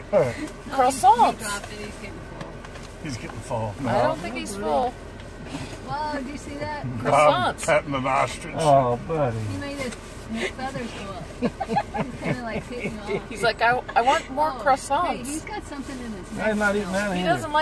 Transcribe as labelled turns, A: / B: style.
A: Croissant. He's getting full.
B: He's getting full. No.
C: I don't think he's full.
A: Whoa, did you see that?
B: Croissant.
C: Croissants.
B: patting the ostrich.
D: Oh, buddy.
A: He made his, his feathers go up. He's kind of like taking off.
C: He's like, I, I want more
A: Oh, Hey,
C: croissants.
A: he's got something in his mouth.
D: I'm not eating that
C: He
D: either.
C: doesn't like